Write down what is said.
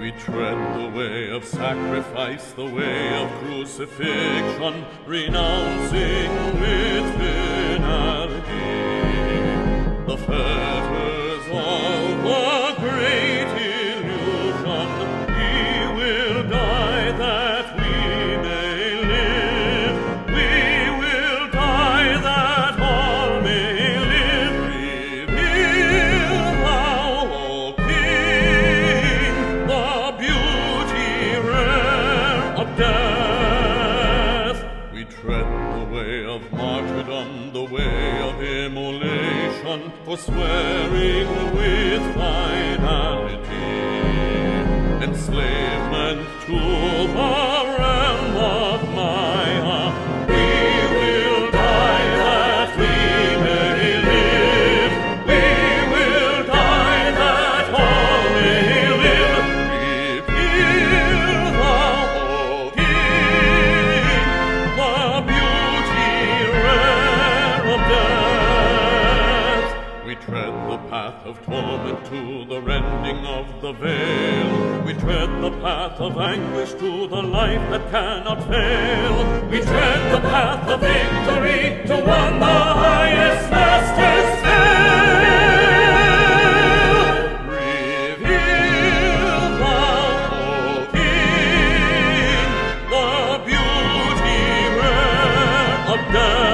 We tread the way of sacrifice, the way of crucifixion, renouncing tread the way of martyrdom, the way of immolation, forswearing with finality. Enslavement to path of torment to the rending of the veil. We tread the path of anguish to the life that cannot fail. We tread the path of victory to one the highest master's Done.